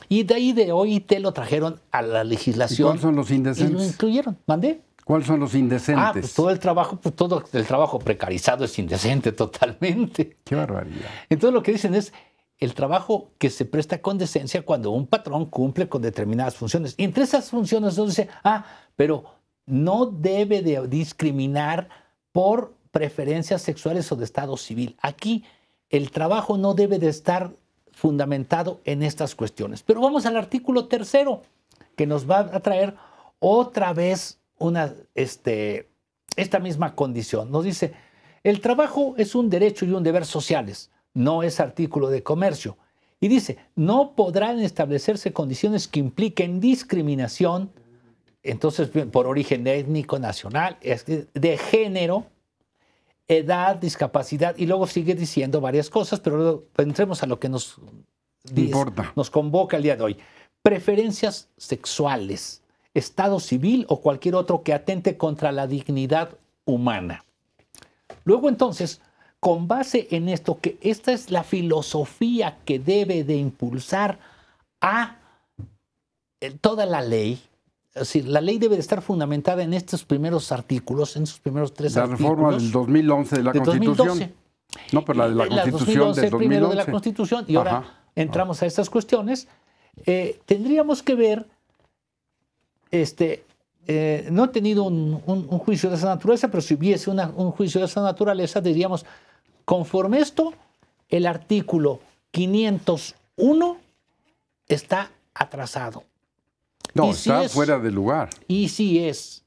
Y de ahí de OIT lo trajeron a la legislación. ¿Cuáles son los indecentes? Y lo incluyeron. ¿Mandé? ¿Cuáles son los indecentes? Ah, pues todo el trabajo, pues todo el trabajo precarizado es indecente totalmente. Qué barbaridad. Entonces lo que dicen es el trabajo que se presta con decencia cuando un patrón cumple con determinadas funciones. Y entre esas funciones uno dice, ah, pero no debe de discriminar por preferencias sexuales o de estado civil. Aquí el trabajo no debe de estar fundamentado en estas cuestiones. Pero vamos al artículo tercero, que nos va a traer otra vez una, este, esta misma condición. Nos dice, el trabajo es un derecho y un deber sociales, no es artículo de comercio. Y dice, no podrán establecerse condiciones que impliquen discriminación, entonces por origen étnico, nacional, de género, edad, discapacidad, y luego sigue diciendo varias cosas, pero entremos a lo que nos, nos convoca el día de hoy. Preferencias sexuales, estado civil o cualquier otro que atente contra la dignidad humana. Luego entonces, con base en esto, que esta es la filosofía que debe de impulsar a toda la ley, es decir, la ley debe de estar fundamentada en estos primeros artículos, en sus primeros tres artículos. La reforma del 2011 de la Constitución. No, pero la de la, Constitución del 2011. primero de la Constitución y ahora entramos a estas cuestiones. Eh, tendríamos que ver, este, eh, no he tenido un, juicio de esa naturaleza, pero si hubiese un juicio de esa naturaleza, diríamos, conforme esto, el artículo 501 está atrasado. No, está fuera de lugar. Y si es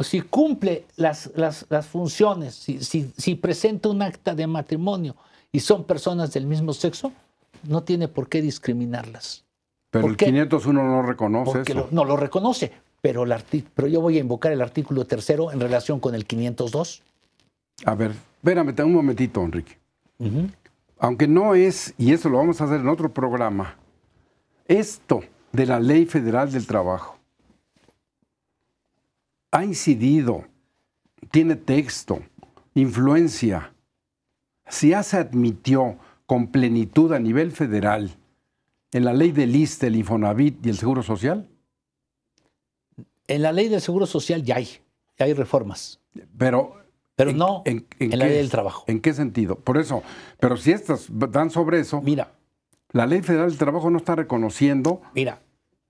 si cumple las, las, las funciones, si, si, si presenta un acta de matrimonio y son personas del mismo sexo, no tiene por qué discriminarlas. Pero ¿Por el qué? 501 no reconoce Porque eso. lo- no lo reconoce. Pero, el pero yo voy a invocar el artículo tercero en relación con el 502. A ver, espérame un momentito, Enrique. Aunque no es, y eso lo vamos a hacer en otro programa, esto de la Ley Federal del Trabajo ha incidido, tiene texto, influencia. Si ya se admitió con plenitud a nivel federal en la ley del ISTE, el Infonavit y el Seguro Social, En la ley del Seguro Social ya hay, ya hay reformas, pero pero ¿En- no en, en- en la qué- ley del trabajo. ¿En qué sentido? Por eso, pero si estas dan sobre eso, Mira, la ley federal del trabajo no está reconociendo mira,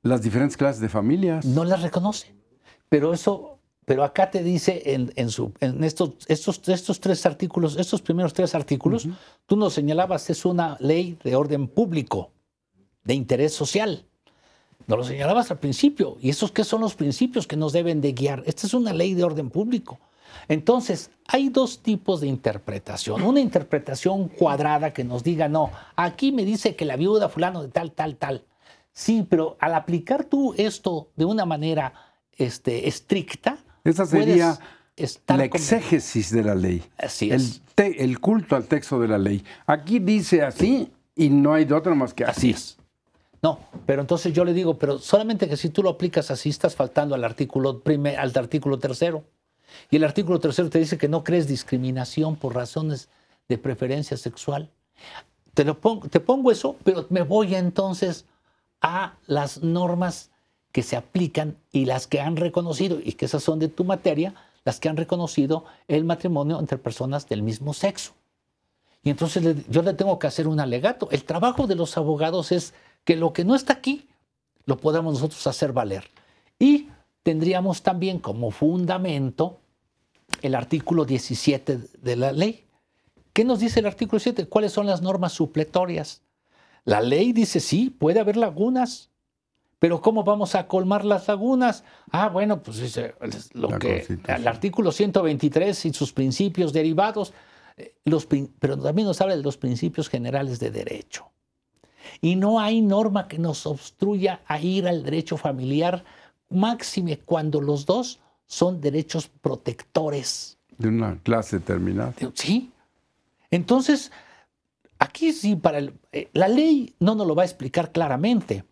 las diferentes clases de familias. no las reconoce. Pero eso, pero acá te dice en, en su, en estos, estos, estos tres artículos, estos primeros tres artículos, tú nos señalabas, es una ley de orden público, de interés social. Nos lo señalabas al principio. ¿Y esos qué son los principios que nos deben de guiar? Esta es una ley de orden público. Entonces, hay dos tipos de interpretación. Una interpretación cuadrada que nos diga, no, aquí me dice que la viuda fulano de tal, tal, tal. Sí, pero al aplicar tú esto de una manera este, estricta, Esa sería la exégesis de la ley. Así el, es. te- el culto al texto de la ley. Aquí dice así y no hay de otra más que así. Así es. No, pero entonces yo le digo, pero solamente que si tú lo aplicas así, estás faltando al artículo, primer, al artículo tercero. Y el artículo tercero te dice que no crees discriminación por razones de preferencia sexual. Te, lo pongo, te pongo eso, pero me voy entonces a las normas que se aplican y las que han reconocido, y que esas son de tu materia, las que han reconocido el matrimonio entre personas del mismo sexo. Y entonces yo le tengo que hacer un alegato. El trabajo de los abogados es que lo que no está aquí lo podamos nosotros hacer valer. Y tendríamos también como fundamento el artículo 17 de la ley. ¿Qué nos dice el artículo 17? ¿Cuáles son las normas supletorias? La ley dice sí, puede haber lagunas, pero ¿cómo vamos a colmar las lagunas? Ah, bueno, pues dice es lo La que el artículo 123 y sus principios derivados, eh, los, pero también nos habla de los principios generales de derecho. Y no hay norma que nos obstruya a ir al derecho familiar, máxime cuando los dos son derechos protectores. De una clase determinada. Sí. Entonces, aquí sí, para el- eh, la ley no nos lo va a explicar claramente,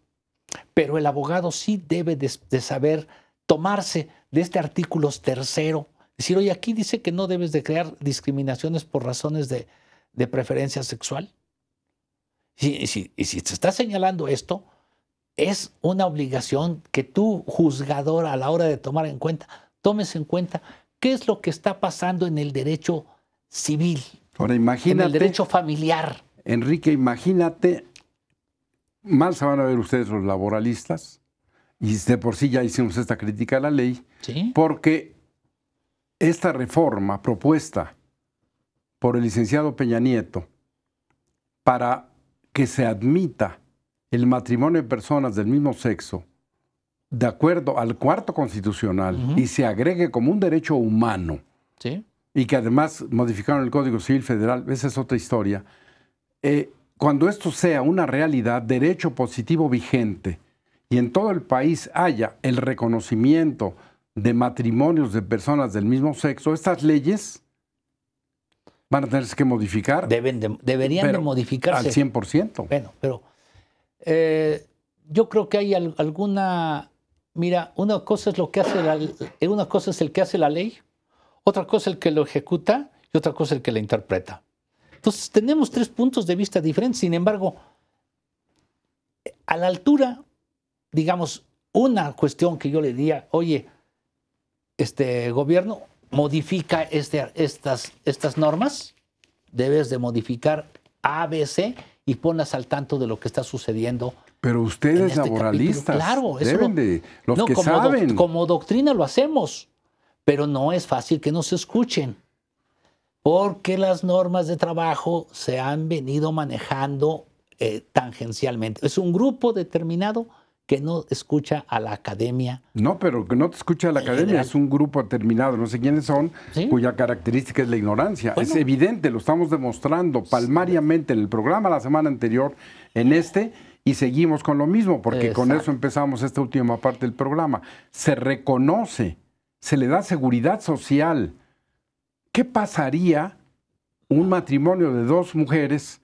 pero el abogado sí debe de, de saber tomarse de este artículo tercero. Decir, oye, aquí dice que no debes de crear discriminaciones por razones de, de preferencia sexual. Y, y si, y si te está señalando esto, es una obligación que tú, juzgador, a la hora de tomar en cuenta, tomes en cuenta qué es lo que está pasando en el derecho civil, Ahora en imagínate, el derecho familiar. Enrique, imagínate, mal se van a ver ustedes los laboralistas, y de por sí ya hicimos esta crítica a la ley, ¿sí? porque esta reforma propuesta por el licenciado Peña Nieto para que se admita el matrimonio de personas del mismo sexo de acuerdo al cuarto constitucional y se agregue como un derecho humano ¿Sí? y que además modificaron el Código Civil Federal, esa es otra historia. Eh, cuando esto sea una realidad, derecho positivo vigente, y en todo el país haya el reconocimiento de matrimonios de personas del mismo sexo, estas leyes van a tenerse que modificar Deben de- deberían de modificarse. al 100%. Bueno, pero eh, yo creo que hay al- alguna. Mira, una cosa es lo que hace la, una cosa es el que hace la ley, otra cosa es el que lo ejecuta y otra cosa es el que la interpreta. Entonces tenemos tres puntos de vista diferentes. Sin embargo, a la altura, digamos, una cuestión que yo le diría, oye, este gobierno modifica este- estas, estas normas, debes de modificar ABC y ponlas al tanto de lo que está sucediendo. Pero ustedes este laboralistas capítulo. Claro, deben lo- de, los No, que como, doc- saben, como doctrina lo hacemos, pero no es fácil que nos escuchen, porque las normas de trabajo se han venido manejando eh, tangencialmente. Es un grupo determinado que no escucha a la academia. No, pero que no te escucha a la academia, es un grupo determinado, no sé quiénes son, cuya característica es la ignorancia. es evidente, lo estamos demostrando palmariamente en el programa la semana anterior, en este, y seguimos con lo mismo, porque con eso empezamos esta última parte del programa. Se reconoce, se le da seguridad social. ¿Qué pasaría un matrimonio de dos mujeres?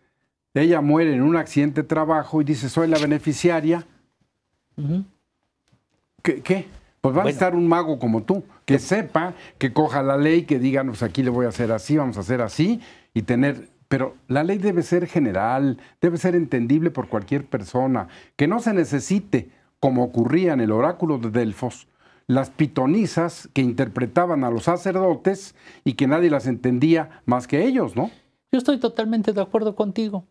Ella muere en un accidente de trabajo y dice, soy la beneficiaria ¿Qué? Pues va a estar un mago como tú, que sepa, que coja la ley, que diga, pues aquí le voy a hacer así, vamos a hacer así, y tener... Pero la ley debe ser general, debe ser entendible por cualquier persona, que no se necesite, como ocurría en el oráculo de Delfos, las pitonisas que interpretaban a los sacerdotes y que nadie las entendía más que ellos, ¿no? Yo estoy totalmente de acuerdo contigo.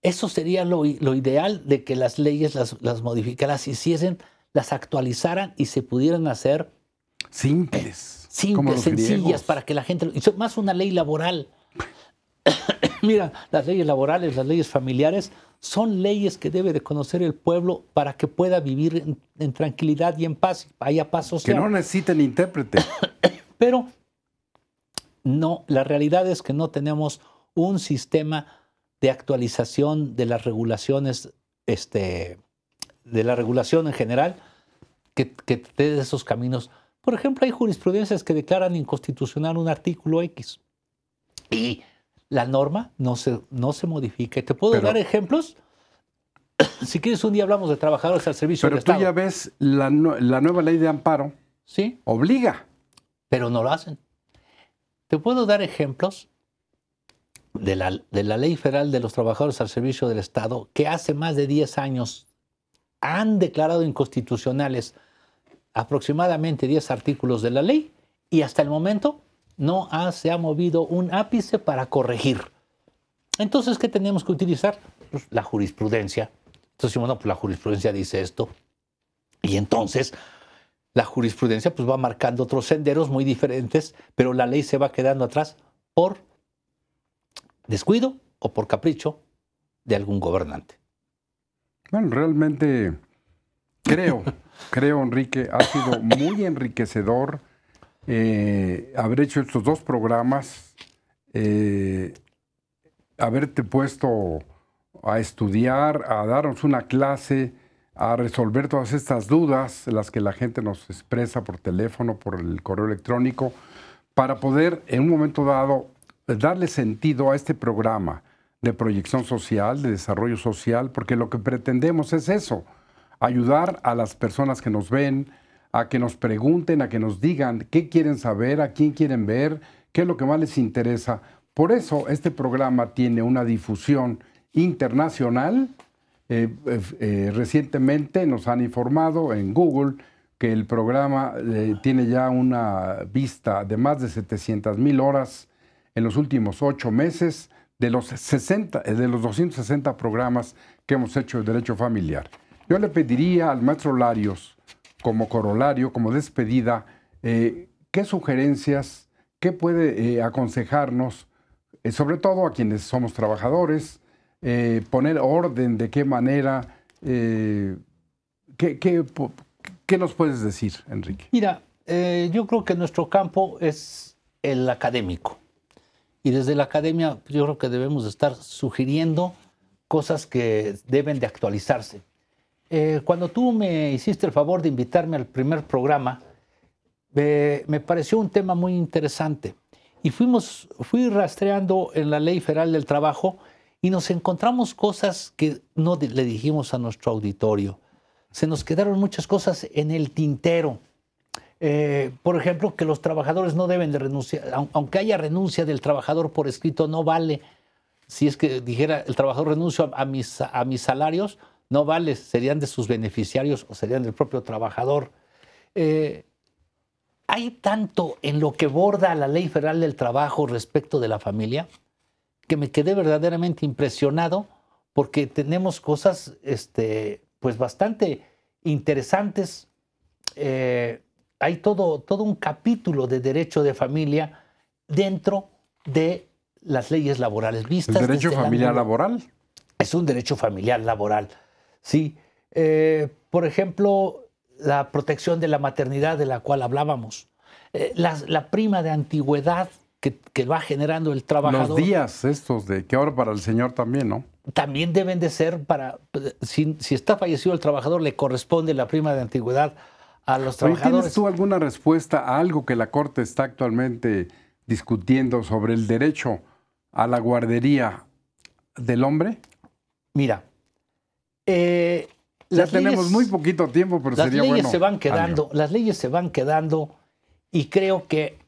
Eso sería lo, ideal de que las leyes las, las modificaran, se hiciesen, las actualizaran y se pudieran hacer simples. simples, sencillas, para que la gente... Y más una ley laboral. Mira, las leyes laborales, las leyes familiares, son leyes que debe de conocer el pueblo para que pueda vivir en, tranquilidad y en paz, haya paz social. Que no necesiten intérprete. Pero no, la realidad es que no tenemos un sistema de actualización de las regulaciones, este, de la regulación en general, que, que te dé esos caminos. Por ejemplo, hay jurisprudencias que declaran inconstitucional un artículo X y la norma no se, no se modifica. ¿Te puedo dar ejemplos? si quieres, un día hablamos de trabajadores al servicio del Estado. Pero tú ya ves, la, la, nueva ley de amparo ¿Sí? obliga. Pero no lo hacen. Te puedo dar ejemplos de la, de la Ley Federal de los Trabajadores al Servicio del Estado, que hace más de 10 años han declarado inconstitucionales aproximadamente 10 artículos de la ley y hasta el momento no se ha movido un ápice para corregir. Entonces, ¿qué tenemos que utilizar? Pues, la jurisprudencia. Entonces, bueno, pues la jurisprudencia dice esto. Y entonces, la jurisprudencia pues va marcando otros senderos muy diferentes, pero la ley se va quedando atrás por descuido o por capricho de algún gobernante. Bueno, realmente creo, creo, Enrique, ha sido muy enriquecedor eh, haber hecho estos dos programas, eh, haberte puesto a estudiar, a darnos una clase, a resolver todas estas dudas, las que la gente nos expresa por teléfono, por el correo electrónico, para poder en un momento dado darle sentido a este programa de proyección social, de desarrollo social, porque lo que pretendemos es eso, ayudar a las personas que nos ven, a que nos pregunten, a que nos digan qué quieren saber, a quién quieren ver, qué es lo que más les interesa. Por eso este programa tiene una difusión internacional. Eh, eh, eh, recientemente nos han informado en Google que el programa tiene ya una vista de más de 700 mil horas en los últimos ocho meses de los, 60, eh, de los 260 programas que hemos hecho de derecho familiar. Yo le pediría al maestro Larios, como corolario, como despedida, eh, qué sugerencias, qué puede eh, aconsejarnos, sobre todo a quienes somos trabajadores, poner orden, de qué manera, ¿qué, qué, qué, nos puedes decir, Enrique? Mira, yo creo que nuestro campo es el académico. Y desde la academia yo creo que debemos estar sugiriendo cosas que deben de actualizarse. Eh, cuando tú me hiciste el favor de invitarme al primer programa, me pareció un tema muy interesante. Y fuimos, fui rastreando en la Ley Federal del Trabajo y nos encontramos cosas que no le dijimos a nuestro auditorio. Se nos quedaron muchas cosas en el tintero. Eh, por ejemplo, que los trabajadores no deben de renunciar, aunque haya renuncia del trabajador por escrito, no vale. Si es que dijera el trabajador renuncio a, mis, a mis salarios, no vale, serían de sus beneficiarios o serían del propio trabajador. Eh, hay tanto en lo que borda la ley federal del trabajo respecto de la familia que me quedé verdaderamente impresionado porque tenemos cosas este, pues bastante interesantes. Eh, hay todo, todo un capítulo de derecho de familia dentro de las leyes laborales vistas. ¿El derecho familiar laboral? Es un derecho familiar laboral, sí. Eh, por ejemplo, la protección de la maternidad de la cual hablábamos. Eh, la, la prima de antigüedad que, que va generando el trabajador. Los días estos de que ahora para el Señor también, ¿no? también deben de ser para, si, si, está fallecido el trabajador, le corresponde la prima de antigüedad a los trabajadores. ¿Tienes tú alguna respuesta a algo que la Corte está actualmente discutiendo sobre el derecho a la guardería del hombre? Mira, eh, ya las tenemos leyes, muy poquito tiempo, pero las sería leyes bueno. se van quedando, las leyes se van quedando y creo que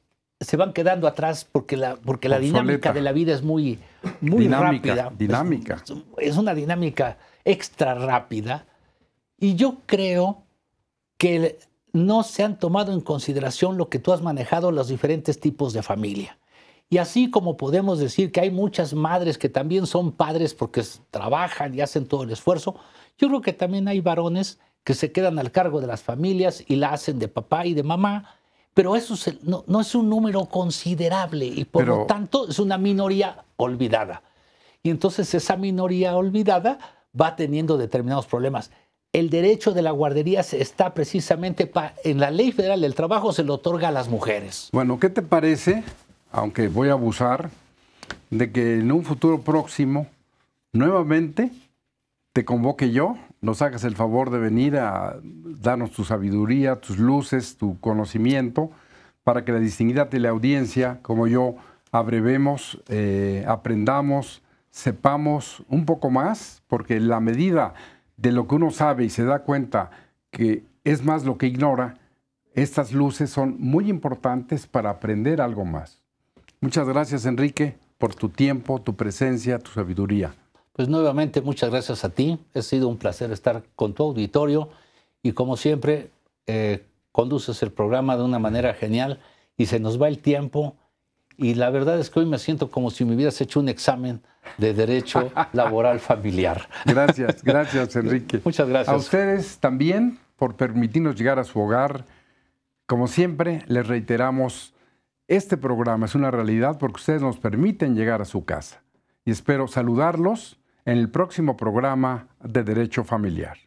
se van quedando atrás porque la, porque la dinámica de la vida es muy, muy dinámica, rápida. Dinámica. Es, es, una dinámica extra rápida. Y yo creo que no se han tomado en consideración lo que tú has manejado, los diferentes tipos de familia. Y así como podemos decir que hay muchas madres que también son padres porque trabajan y hacen todo el esfuerzo, yo creo que también hay varones que se quedan al cargo de las familias y la hacen de papá y de mamá pero eso no, no, es un número considerable y por pero, lo tanto es una minoría olvidada. Y entonces esa minoría olvidada va teniendo determinados problemas. El derecho de la guardería está precisamente pa, en la ley federal del trabajo se lo otorga a las mujeres. Bueno, ¿qué te parece, aunque voy a abusar, de que en un futuro próximo nuevamente te convoque yo nos hagas el favor de venir a darnos tu sabiduría, tus luces, tu conocimiento, para que la distinguida teleaudiencia, como yo, abrevemos, eh, aprendamos, sepamos un poco más, porque la medida de lo que uno sabe y se da cuenta que es más lo que ignora, estas luces son muy importantes para aprender algo más. Muchas gracias, Enrique, por tu tiempo, tu presencia, tu sabiduría. Pues nuevamente muchas gracias a ti. Ha sido un placer estar con tu auditorio y como siempre eh, conduces el programa de una manera genial y se nos va el tiempo y la verdad es que hoy me siento como si me hubieras hecho un examen de derecho laboral familiar. Gracias, gracias Enrique. Muchas gracias. A ustedes también por permitirnos llegar a su hogar. Como siempre, les reiteramos, este programa es una realidad porque ustedes nos permiten llegar a su casa. Y espero saludarlos en el próximo programa de Derecho Familiar.